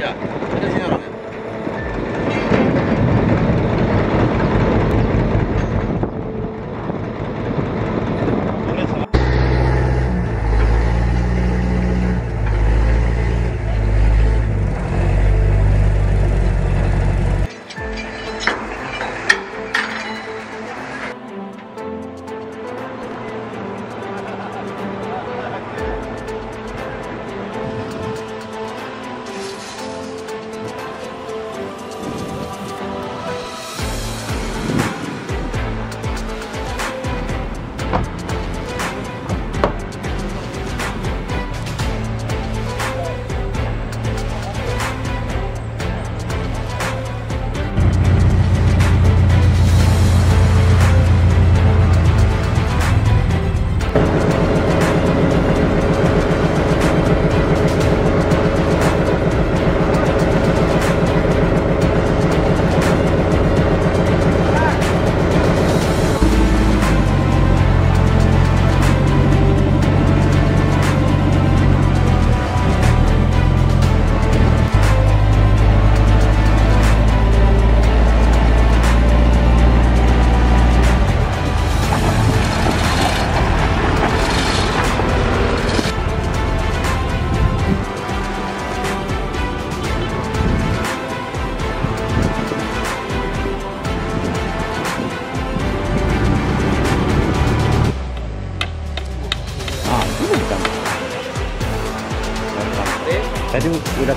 Yeah. Tadi udah